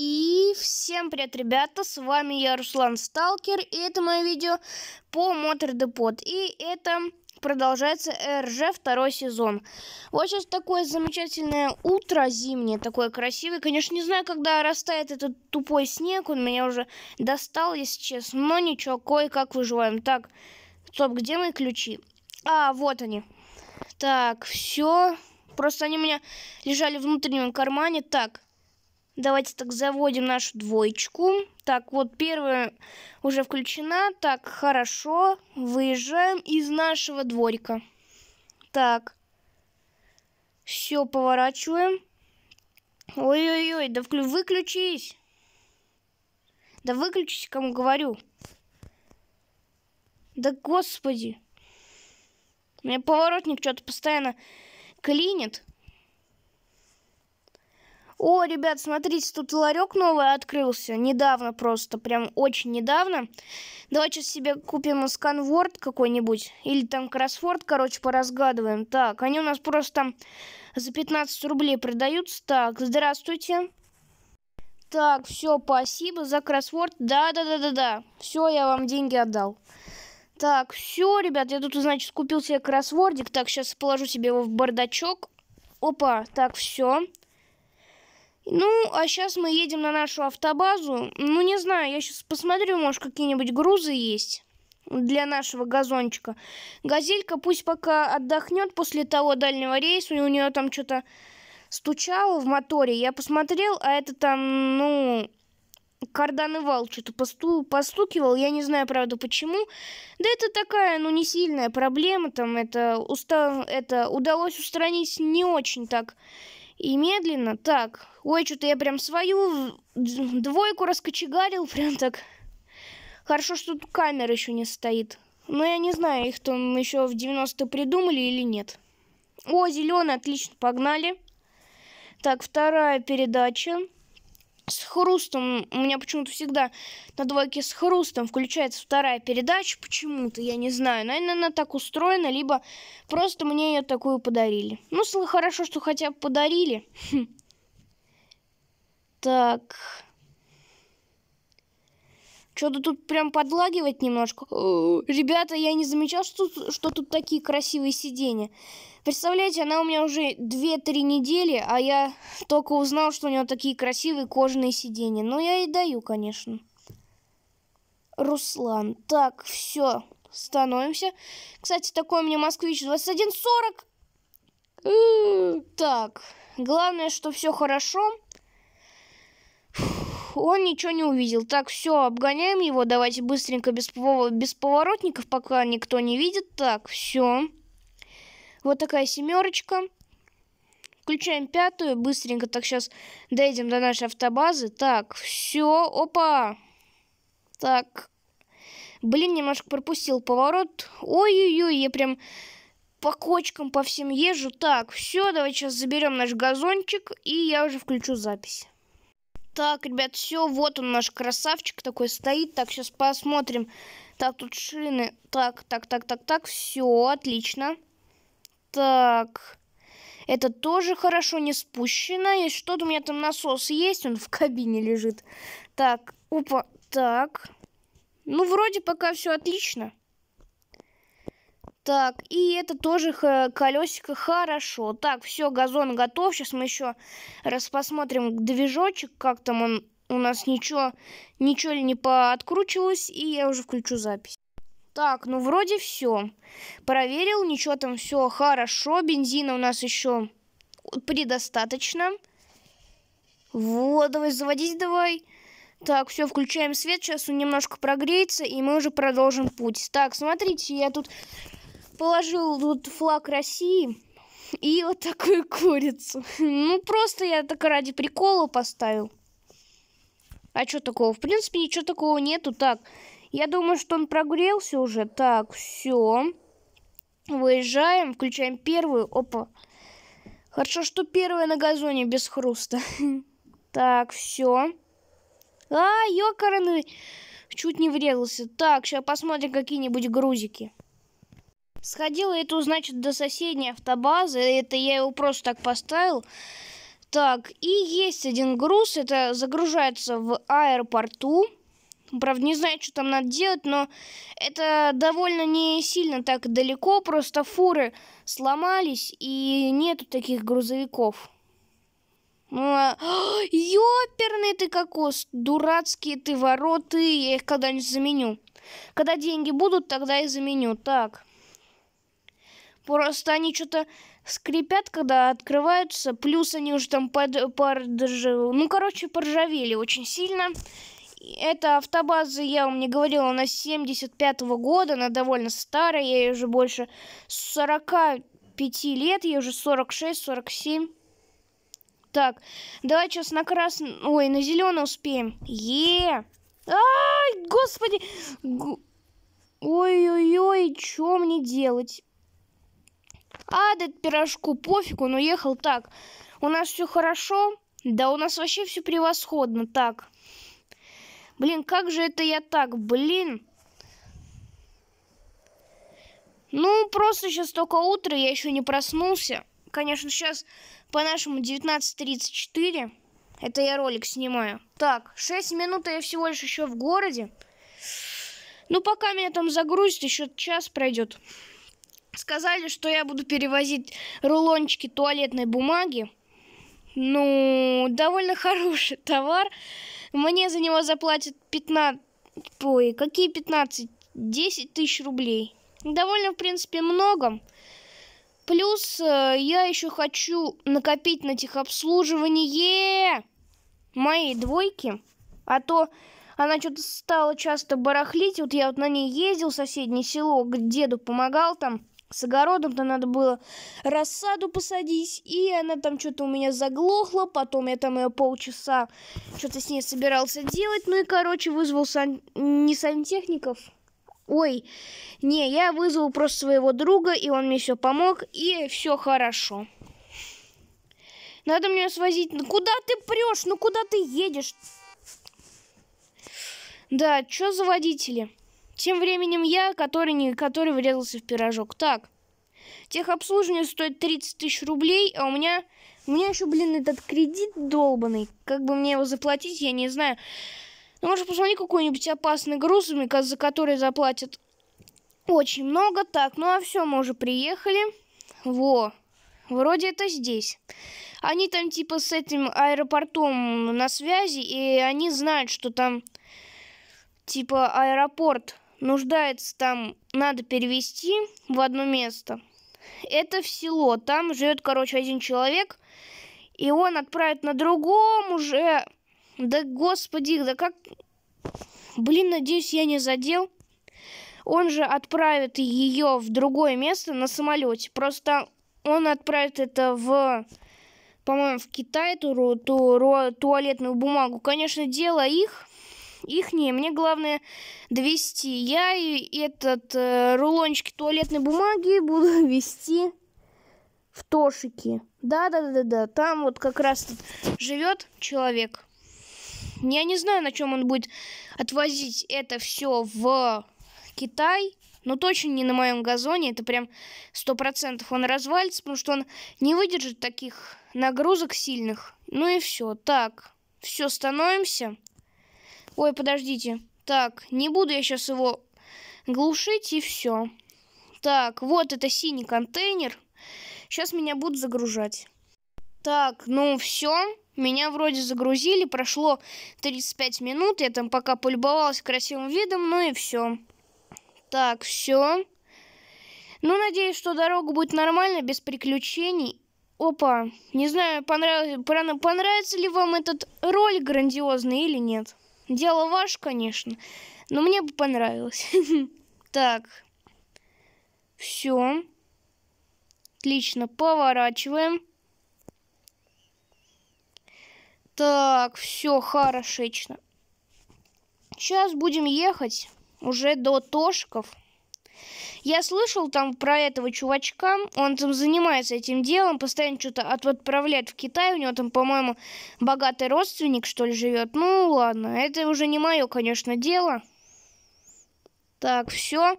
И всем привет, ребята, с вами я, Руслан Сталкер, и это мое видео по Мотор Депот. И это продолжается РЖ второй сезон. Вот сейчас такое замечательное утро зимнее, такое красивое. Конечно, не знаю, когда растает этот тупой снег, он меня уже достал, если честно. Но ничего, кое-как выживаем. Так, стоп, где мои ключи? А, вот они. Так, все. Просто они у меня лежали в внутреннем кармане. Так, Давайте так заводим нашу двоечку. Так, вот первая уже включена. Так, хорошо. Выезжаем из нашего дворика. Так. Все, поворачиваем. Ой-ой-ой, да вклю... выключись. Да выключись, кому говорю. Да господи. У меня поворотник что-то постоянно клинит. О, ребят, смотрите, тут ларек новый открылся. Недавно просто, прям очень недавно. Давайте себе купим сканворд какой-нибудь. Или там кроссворд, короче, поразгадываем. Так, они у нас просто за 15 рублей продаются. Так, здравствуйте. Так, все, спасибо за кроссворд. Да-да-да-да-да. Все, я вам деньги отдал. Так, все, ребят, я тут, значит, купил себе кроссвордик. Так, сейчас положу себе его в бардачок. Опа, так, все. Ну, а сейчас мы едем на нашу автобазу. Ну, не знаю, я сейчас посмотрю, может, какие-нибудь грузы есть для нашего газончика. Газелька пусть пока отдохнет после того дальнего рейса. У нее там что-то стучало в моторе. Я посмотрел, а это там, ну, кардан и вал что-то посту постукивал. Я не знаю, правда, почему. Да это такая, ну, не сильная проблема. Там это, уста это удалось устранить не очень так и медленно. Так, ой, что-то я прям свою двойку раскочегарил, прям так. Хорошо, что тут камера еще не стоит. Но я не знаю, их там еще в 90-е придумали или нет. О, зеленый, отлично, погнали. Так, вторая передача с хрустом. У меня почему-то всегда на двойке с хрустом включается вторая передача. Почему-то, я не знаю. Наверное, она так устроена, либо просто мне ее такую подарили. Ну, хорошо, что хотя бы подарили. Так. Что-то тут прям подлагивать немножко. Ребята, я не замечал, что, что тут такие красивые сиденья. Представляете, она у меня уже 2-3 недели, а я только узнал, что у нее такие красивые кожаные сиденья. Ну, я и даю, конечно. Руслан. Так, все, становимся. Кстати, такой у меня Москвич 2140. Так, главное, что все хорошо он ничего не увидел. Так, все, обгоняем его. Давайте быстренько без, без поворотников, пока никто не видит. Так, все. Вот такая семерочка. Включаем пятую. Быстренько так сейчас дойдем до нашей автобазы. Так, все. Опа. Так. Блин, немножко пропустил поворот. Ой-ой-ой, я прям по кочкам по всем езжу. Так, все, давайте сейчас заберем наш газончик, и я уже включу запись. Так, ребят, все, вот он наш красавчик такой стоит. Так, сейчас посмотрим. Так, тут шины. Так, так, так, так, так, все, отлично. Так, это тоже хорошо не спущено. И что-то у меня там насос есть, он в кабине лежит. Так, опа, так. Ну, вроде пока все отлично. Так, и это тоже колесико хорошо. Так, все, газон готов. Сейчас мы еще раз посмотрим движочек, как там он у нас ничего, ничего ли не пооткручивалось, и я уже включу запись. Так, ну вроде все. Проверил, ничего там все хорошо. Бензина у нас еще предостаточно. Вот, давай заводить давай. Так, все, включаем свет. Сейчас он немножко прогреется, и мы уже продолжим путь. Так, смотрите, я тут положил тут флаг России и вот такую курицу. Ну, просто я так ради прикола поставил. А что такого? В принципе, ничего такого нету. Так, я думаю, что он прогрелся уже. Так, все. Выезжаем, включаем первую. Опа. Хорошо, что первая на газоне без хруста. Так, все. А, ёкарный. Чуть не врезался. Так, сейчас посмотрим какие-нибудь грузики. Сходила эту, значит, до соседней автобазы. Это я его просто так поставил. Так, и есть один груз, это загружается в аэропорту. Правда, не знаю, что там надо делать, но это довольно не сильно так далеко, просто фуры сломались, и нету таких грузовиков. Ну, а... Ёперный ты кокос, дурацкие ты вороты, я их когда-нибудь заменю. Когда деньги будут, тогда и заменю. Так. Просто они что-то скрипят, когда открываются, плюс они уже там под, под, ну, короче, поржавели очень сильно. Эта автобаза, я вам не говорила, она 75 -го года, она довольно старая, ей уже больше 45 лет, ей уже 46-47. Так, давай сейчас на красный, ой, на зеленый успеем. Е! Ай, господи! Ой-ой-ой, что мне делать? А, да пирожку пофиг, он уехал. Так, у нас все хорошо? Да у нас вообще все превосходно. Так. Блин, как же это я так? Блин. Ну, просто сейчас только утро, я еще не проснулся. Конечно, сейчас по-нашему 19.34. Это я ролик снимаю. Так, 6 минут, а я всего лишь еще в городе. Ну, пока меня там загрузит, еще час пройдет. Сказали, что я буду перевозить рулончики туалетной бумаги. Ну, довольно хороший товар. Мне за него заплатят 15... Ой, какие 15? 10 тысяч рублей. Довольно, в принципе, много. Плюс э, я еще хочу накопить на техобслуживание моей двойки. А то она что-то стала часто барахлить. Вот я вот на ней ездил в соседнее село, к деду помогал там. С огородом-то надо было рассаду посадить, и она там что-то у меня заглохла, потом я там ее полчаса что-то с ней собирался делать, ну и, короче, вызвал сан... не сантехников, Ой, не, я вызвал просто своего друга, и он мне все помог, и все хорошо. Надо мне свозить. Ну куда ты прешь? Ну куда ты едешь? Да, что за водители? Тем временем я, который, не, который врезался в пирожок. Так, техобслуживание стоит 30 тысяч рублей, а у меня, у меня еще, блин, этот кредит долбанный. Как бы мне его заплатить, я не знаю. Ну, может, посмотри какой-нибудь опасный груз, за который заплатят очень много. Так, ну а все, мы уже приехали. Во, вроде это здесь. Они там типа с этим аэропортом на связи, и они знают, что там типа аэропорт нуждается там, надо перевести в одно место. Это в село, там живет, короче, один человек, и он отправит на другом уже да господи, да как... Блин, надеюсь, я не задел. Он же отправит ее в другое место на самолете. Просто он отправит это в, по-моему, в Китай, ту, ту, туалетную бумагу. Конечно, дело их, их не. Мне главное довести. Я и этот э, рулончик туалетной бумаги буду вести в Тошики. Да-да-да-да. Там вот как раз живет человек. Я не знаю, на чем он будет отвозить это все в Китай. Но точно не на моем газоне. Это прям сто процентов он развалится, потому что он не выдержит таких нагрузок сильных. Ну и все. Так, все, становимся. Ой, подождите. Так, не буду я сейчас его глушить и все. Так, вот это синий контейнер. Сейчас меня будут загружать. Так, ну все. Меня вроде загрузили, прошло 35 минут, я там пока полюбовалась красивым видом, ну и все. Так, все. Ну, надеюсь, что дорога будет нормальная, без приключений. Опа, не знаю, понрав... понравится ли вам этот ролик грандиозный или нет. Дело ваше, конечно, но мне бы понравилось. Так, все. Отлично, поворачиваем. Так, все хорошечно. Сейчас будем ехать уже до Тошков. Я слышал там про этого чувачка, он там занимается этим делом, постоянно что-то от отправляет в Китай, у него там, по-моему, богатый родственник, что ли, живет. Ну, ладно, это уже не мое, конечно, дело. Так, все.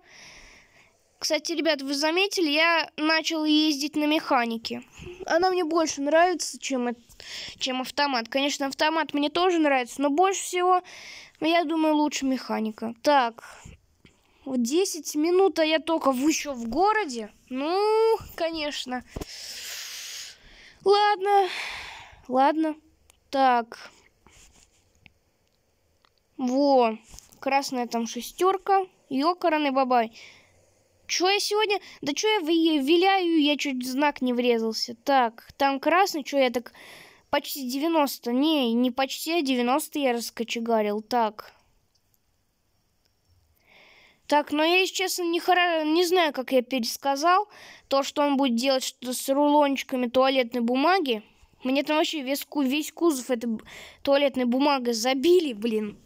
Кстати, ребят, вы заметили, я начал ездить на механике. Она мне больше нравится, чем, чем автомат. Конечно, автомат мне тоже нравится, но больше всего, я думаю, лучше механика. Так, вот 10 минут, а я только еще в городе. Ну, конечно. Ладно, ладно. Так. Во, красная там шестерка. Ёкарный бабай. Чё я сегодня... Да чё я виляю, я чуть знак не врезался. Так, там красный, чё я так... Почти 90. Не, не почти, а 90 я раскочегарил. Так. Так, но я, если честно, не, хоро... не знаю, как я пересказал. То, что он будет делать что-то с рулончиками туалетной бумаги. Мне там вообще весь, весь кузов этой туалетной бумагой забили, блин.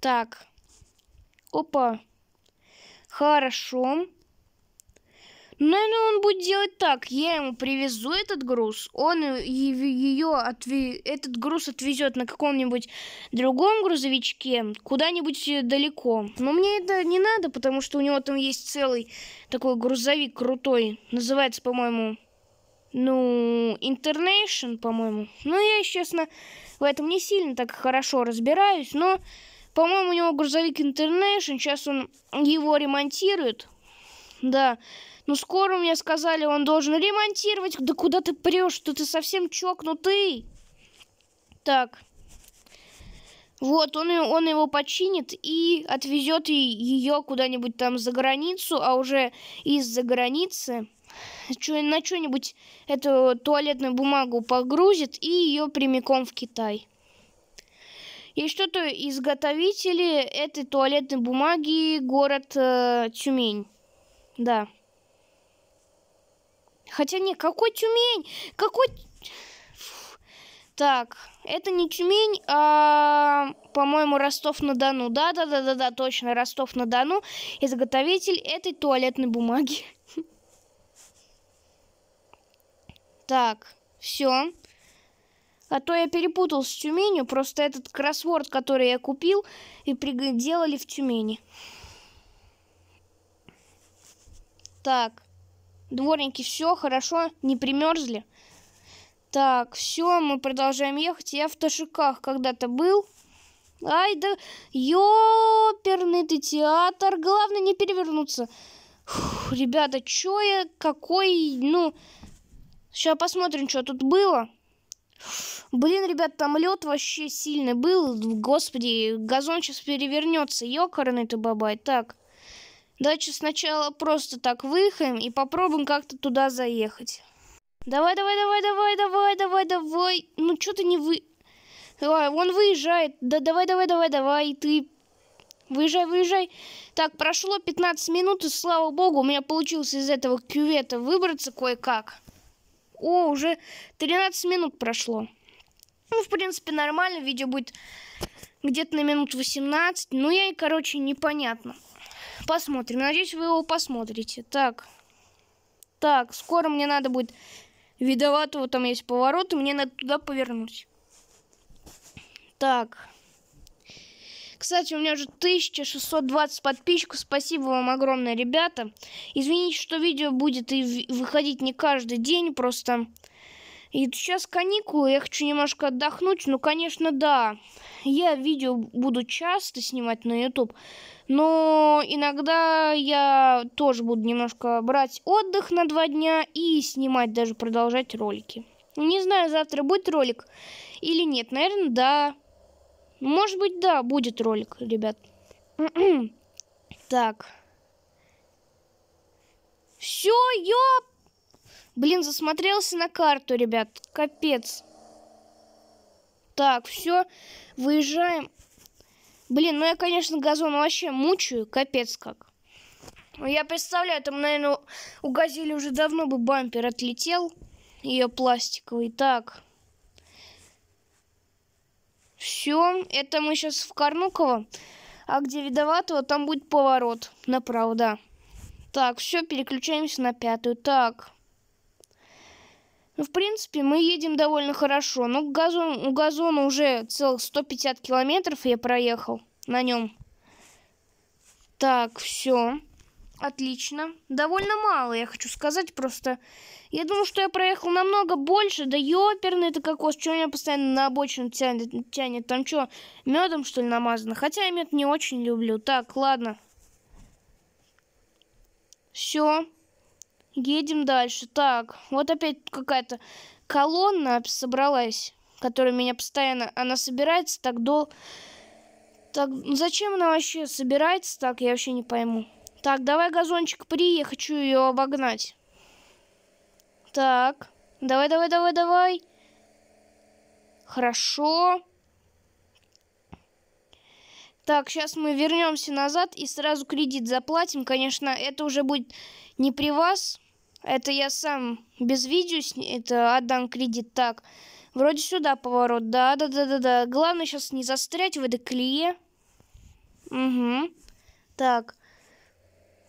Так. Опа. Хорошо. Наверное, он будет делать так. Я ему привезу этот груз, он ее отве... этот груз отвезет на каком-нибудь другом грузовичке, куда-нибудь далеко. Но мне это не надо, потому что у него там есть целый такой грузовик крутой. Называется, по-моему, ну, Internation, по-моему. Ну, я, честно, в этом не сильно так хорошо разбираюсь, но по-моему, у него грузовик Internation. Сейчас он его ремонтирует. Да. Но скоро мне сказали, он должен ремонтировать. Да куда ты прешь? Что ты совсем чокнутый? Так. Вот, он, он его починит и отвезет ее куда-нибудь там за границу, а уже из-за границы на что-нибудь эту туалетную бумагу погрузит и ее прямиком в Китай. И что-то изготовители этой туалетной бумаги город э, Тюмень. Да. Хотя не, какой Тюмень? Какой... Так, это не Тюмень, а, по-моему, Ростов-на-Дону. Да-да-да-да-да, точно, Ростов-на-Дону. Изготовитель этой туалетной бумаги. Так, все. А то я перепутал с Тюменью, просто этот кроссворд, который я купил, и делали в Тюмени. Так, дворники, все хорошо, не примерзли. Так, все, мы продолжаем ехать. Я в Ташиках когда-то был. Ай да, ёперный ты театр. Главное не перевернуться. Фух, ребята, чё я, какой, ну... Сейчас посмотрим, что тут было. Блин, ребят, там лед вообще сильный был. Господи, газон сейчас перевернется. Ёкарный ты бабай. Так, давайте сначала просто так выехаем и попробуем как-то туда заехать. Давай, давай, давай, давай, давай, давай, давай. Ну, что ты не вы... Давай, он выезжает. Да давай, давай, давай, давай, ты... Выезжай, выезжай. Так, прошло 15 минут, и слава богу, у меня получилось из этого кювета выбраться кое-как. О, уже 13 минут прошло. Ну, в принципе, нормально. Видео будет где-то на минут 18. Ну, я и, короче, непонятно. Посмотрим. Надеюсь, вы его посмотрите. Так. Так, скоро мне надо будет... Видоватого там есть поворот, и мне надо туда повернуть. Так. Кстати, у меня уже 1620 подписчиков. Спасибо вам огромное, ребята. Извините, что видео будет и выходить не каждый день, просто... И сейчас каникулы, я хочу немножко отдохнуть. Ну, конечно, да. Я видео буду часто снимать на YouTube. Но иногда я тоже буду немножко брать отдых на два дня и снимать, даже продолжать ролики. Не знаю, завтра будет ролик или нет. Наверное, да. Может быть, да, будет ролик, ребят. так. Все, ёп! Блин, засмотрелся на карту, ребят. Капец. Так, все, выезжаем. Блин, ну я, конечно, газон вообще мучаю. Капец как. Я представляю, там, наверное, у газели уже давно бы бампер отлетел. Ее пластиковый. Так. Все, это мы сейчас в Карнуково. А где Видоватого, там будет поворот направо, да. Так, все, переключаемся на пятую. Так. Ну, в принципе, мы едем довольно хорошо. Ну, газон, у газона уже целых 150 километров я проехал на нем. Так, все. Отлично. Довольно мало, я хочу сказать, просто... Я думаю, что я проехал намного больше. Да ёперный это кокос. Что меня постоянно на обочину тянет? тянет? Там что, медом, что ли, намазано? Хотя я мед не очень люблю. Так, ладно. Все. Едем дальше. Так, вот опять какая-то колонна собралась, которая меня постоянно... Она собирается так до... Так, зачем она вообще собирается так, я вообще не пойму. Так, давай газончик при, я хочу ее обогнать. Так, давай, давай, давай, давай. Хорошо. Так, сейчас мы вернемся назад и сразу кредит заплатим. Конечно, это уже будет не при вас. Это я сам без видео это отдам кредит. Так, вроде сюда поворот. Да, да, да, да, да. Главное сейчас не застрять в этой клее. Угу. Так.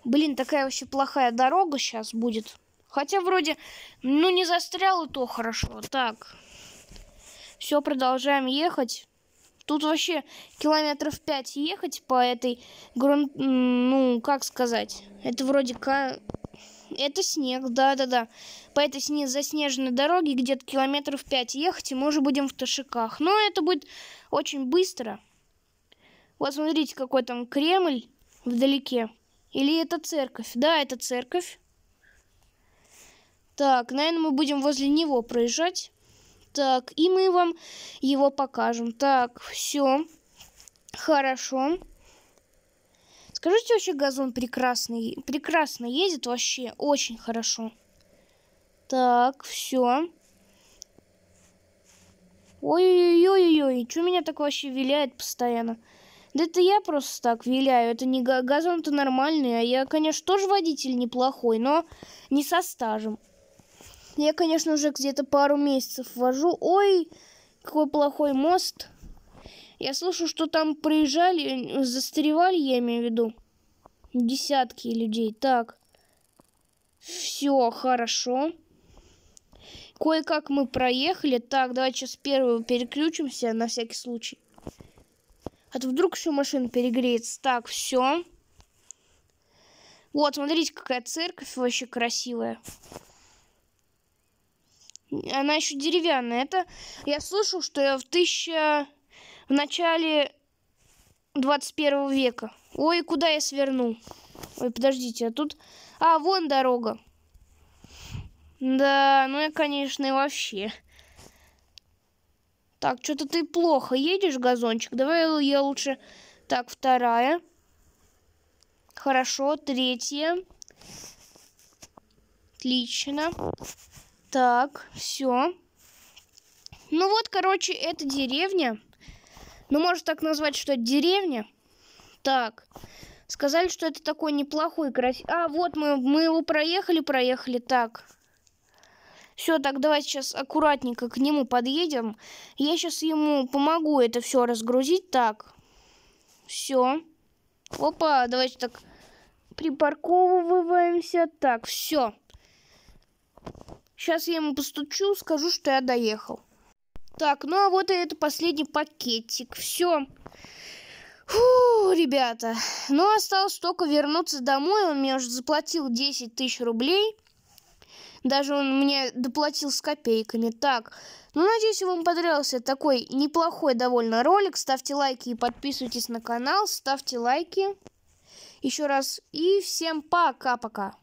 Блин, такая вообще плохая дорога сейчас будет. Хотя вроде, ну не застрял и то хорошо. Так. Все, продолжаем ехать. Тут вообще километров 5 ехать по этой грунт... Ну, как сказать? Это вроде как... Это снег, да-да-да. По этой сне... заснеженной дороге где-то километров 5 ехать, и мы уже будем в Ташиках. Но это будет очень быстро. Вот смотрите, какой там Кремль вдалеке. Или это церковь? Да, это церковь. Так, наверное, мы будем возле него проезжать. Так, и мы вам его покажем. Так, все. Хорошо. Скажите, вообще газон прекрасный. Прекрасно едет вообще. Очень хорошо. Так, все. Ой-ой-ой-ой-ой. Что меня так вообще виляет постоянно? Да это я просто так виляю. Это не газон-то нормальный. А я, конечно, тоже водитель неплохой, но не со стажем. Я, конечно, уже где-то пару месяцев вожу. Ой, какой плохой мост. Я слышу, что там проезжали, застревали, я имею в виду. Десятки людей. Так. Все, хорошо. Кое-как мы проехали. Так, давайте сейчас первую переключимся на всякий случай. А то вдруг еще машина перегреется. Так, все. Вот, смотрите, какая церковь вообще красивая. Она еще деревянная. Это я слышал, что в тысяча... В начале 21 века. Ой, куда я свернул? Ой, подождите, а тут... А, вон дорога. Да, ну я, конечно, и вообще. Так, что-то ты плохо едешь, газончик. Давай я лучше... Так, вторая. Хорошо, третья. Отлично. Так, все. Ну вот, короче, это деревня. Ну, можно так назвать, что это деревня. Так, сказали, что это такой неплохой, красивый. А, вот мы, мы его проехали, проехали. Так, все, так давай сейчас аккуратненько к нему подъедем. Я сейчас ему помогу это все разгрузить. Так, все. Опа, давайте так припарковываемся. Так, все. Сейчас я ему постучу, скажу, что я доехал. Так, ну а вот и это последний пакетик. Все. Фу, ребята. Ну, осталось только вернуться домой. Он мне уже заплатил 10 тысяч рублей. Даже он мне доплатил с копейками. Так, ну, надеюсь, вам понравился такой неплохой довольно ролик. Ставьте лайки и подписывайтесь на канал. Ставьте лайки. Еще раз. И всем пока-пока.